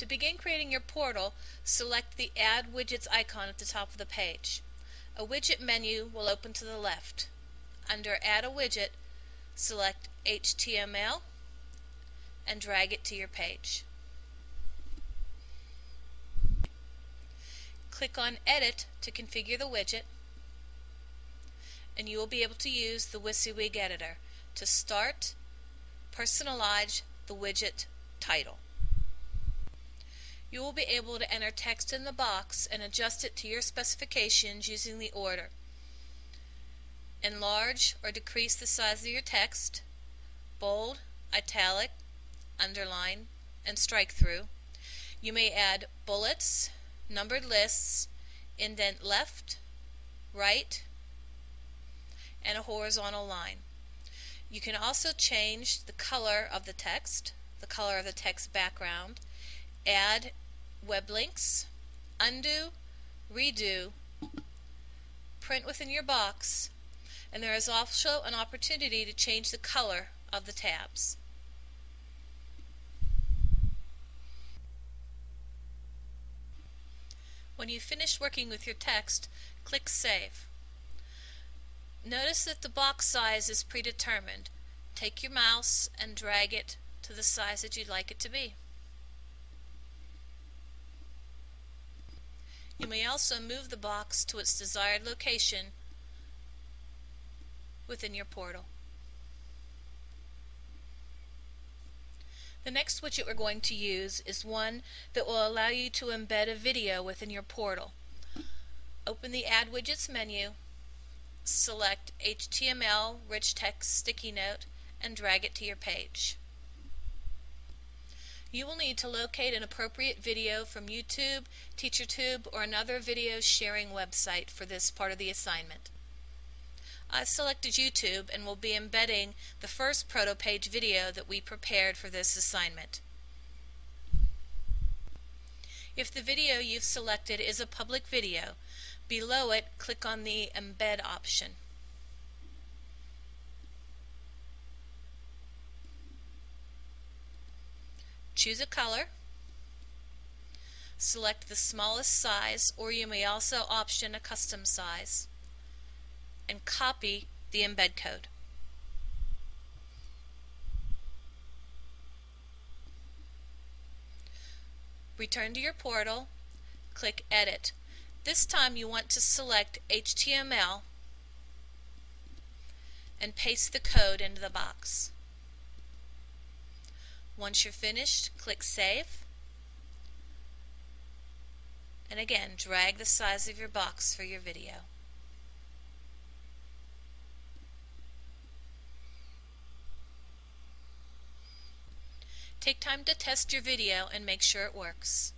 To begin creating your portal, select the Add Widgets icon at the top of the page. A widget menu will open to the left. Under Add a Widget, select HTML and drag it to your page. Click on Edit to configure the widget and you will be able to use the WYSIWYG editor to start, personalize the widget title. You will be able to enter text in the box and adjust it to your specifications using the order. Enlarge or decrease the size of your text, bold, italic, underline, and strike through. You may add bullets, numbered lists, indent left, right, and a horizontal line. You can also change the color of the text, the color of the text background, add web links, undo, redo, print within your box, and there is also an opportunity to change the color of the tabs. When you've finished working with your text, click Save. Notice that the box size is predetermined. Take your mouse and drag it to the size that you'd like it to be. You may also move the box to its desired location within your portal. The next widget we're going to use is one that will allow you to embed a video within your portal. Open the Add Widgets menu select HTML Rich Text Sticky Note and drag it to your page. You will need to locate an appropriate video from YouTube, TeacherTube, or another video sharing website for this part of the assignment. I've selected YouTube and will be embedding the first Protopage video that we prepared for this assignment. If the video you've selected is a public video, Below it, click on the Embed option. Choose a color. Select the smallest size, or you may also option a custom size. And copy the embed code. Return to your portal, click Edit. This time you want to select HTML and paste the code into the box. Once you're finished, click Save. And again, drag the size of your box for your video. Take time to test your video and make sure it works.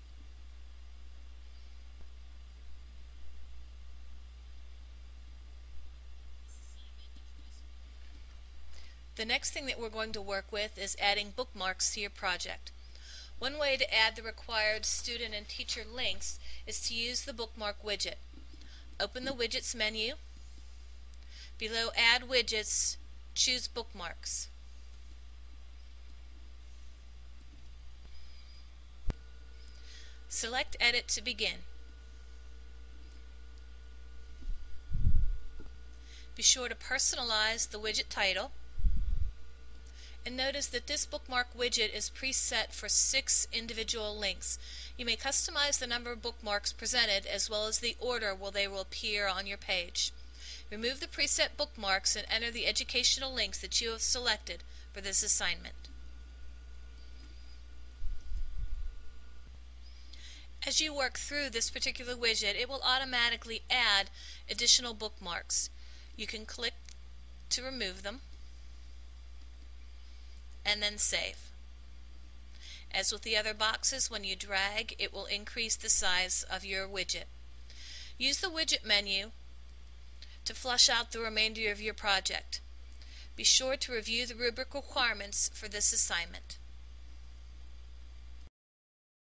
The next thing that we're going to work with is adding bookmarks to your project. One way to add the required student and teacher links is to use the bookmark widget. Open the widgets menu. Below add widgets, choose bookmarks. Select edit to begin. Be sure to personalize the widget title and notice that this bookmark widget is preset for six individual links. You may customize the number of bookmarks presented as well as the order where they will appear on your page. Remove the preset bookmarks and enter the educational links that you have selected for this assignment. As you work through this particular widget, it will automatically add additional bookmarks. You can click to remove them and then save. As with the other boxes, when you drag, it will increase the size of your widget. Use the widget menu to flush out the remainder of your project. Be sure to review the rubric requirements for this assignment.